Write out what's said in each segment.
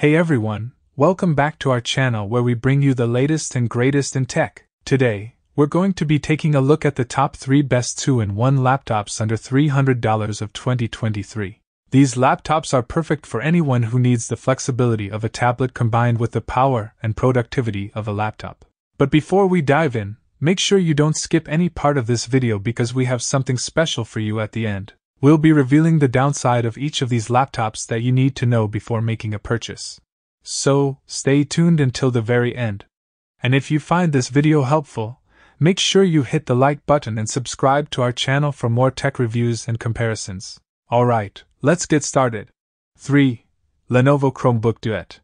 Hey everyone, welcome back to our channel where we bring you the latest and greatest in tech. Today, we're going to be taking a look at the top 3 best 2 in 1 laptops under $300 of 2023. These laptops are perfect for anyone who needs the flexibility of a tablet combined with the power and productivity of a laptop. But before we dive in, make sure you don't skip any part of this video because we have something special for you at the end. We'll be revealing the downside of each of these laptops that you need to know before making a purchase. So, stay tuned until the very end. And if you find this video helpful, make sure you hit the like button and subscribe to our channel for more tech reviews and comparisons. Alright, let's get started. 3. Lenovo Chromebook Duet.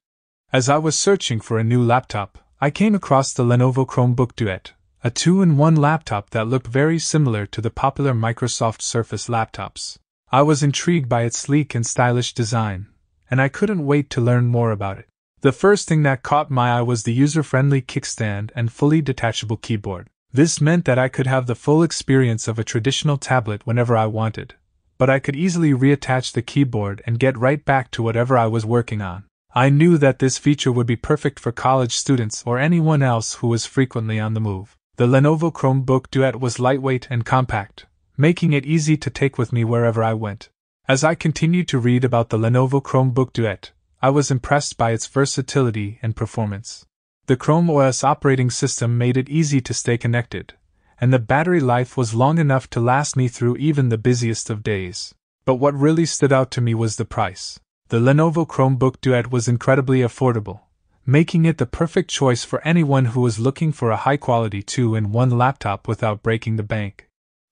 As I was searching for a new laptop, I came across the Lenovo Chromebook Duet, a two in one laptop that looked very similar to the popular Microsoft Surface laptops. I was intrigued by its sleek and stylish design, and I couldn't wait to learn more about it. The first thing that caught my eye was the user friendly kickstand and fully detachable keyboard. This meant that I could have the full experience of a traditional tablet whenever I wanted, but I could easily reattach the keyboard and get right back to whatever I was working on. I knew that this feature would be perfect for college students or anyone else who was frequently on the move. The Lenovo Chromebook Duet was lightweight and compact, making it easy to take with me wherever I went. As I continued to read about the Lenovo Chromebook Duet, I was impressed by its versatility and performance. The Chrome OS operating system made it easy to stay connected, and the battery life was long enough to last me through even the busiest of days. But what really stood out to me was the price. The Lenovo Chromebook Duet was incredibly affordable, making it the perfect choice for anyone who was looking for a high quality 2 in 1 laptop without breaking the bank.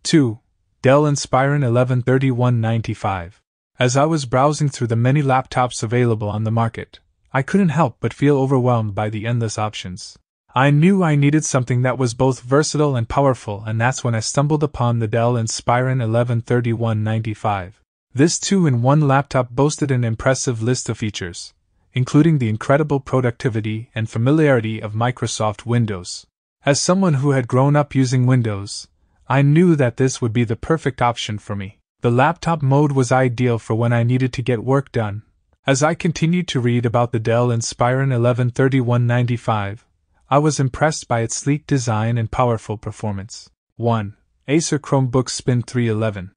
2. Dell Inspiron 113195. As I was browsing through the many laptops available on the market, I couldn't help but feel overwhelmed by the endless options. I knew I needed something that was both versatile and powerful, and that's when I stumbled upon the Dell Inspiron 113195. This two in one laptop boasted an impressive list of features, including the incredible productivity and familiarity of Microsoft Windows. As someone who had grown up using Windows, I knew that this would be the perfect option for me. The laptop mode was ideal for when I needed to get work done. As I continued to read about the Dell Inspiron 113195, I was impressed by its sleek design and powerful performance. 1. Acer Chromebook Spin 311.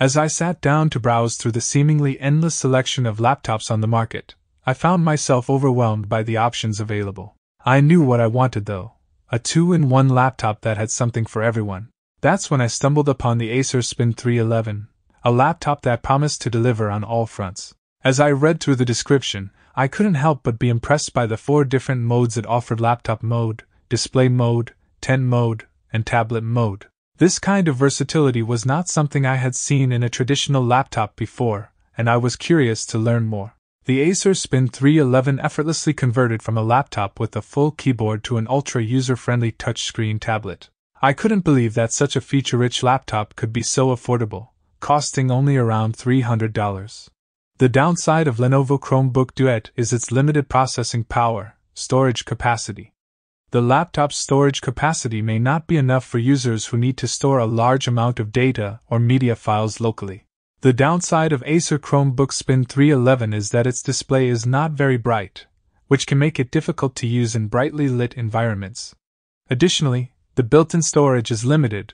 As I sat down to browse through the seemingly endless selection of laptops on the market, I found myself overwhelmed by the options available. I knew what I wanted though a two in one laptop that had something for everyone. That's when I stumbled upon the Acer Spin 311, a laptop that promised to deliver on all fronts. As I read through the description, I couldn't help but be impressed by the four different modes it offered laptop mode, display mode, tent mode, and tablet mode. This kind of versatility was not something I had seen in a traditional laptop before, and I was curious to learn more. The Acer Spin 311 effortlessly converted from a laptop with a full keyboard to an ultra user friendly touchscreen tablet. I couldn't believe that such a feature rich laptop could be so affordable, costing only around $300. The downside of Lenovo Chromebook Duet is its limited processing power, storage capacity. The laptop's storage capacity may not be enough for users who need to store a large amount of data or media files locally. The downside of Acer Chromebook Spin 311 is that its display is not very bright, which can make it difficult to use in brightly lit environments. Additionally, the built in storage is limited,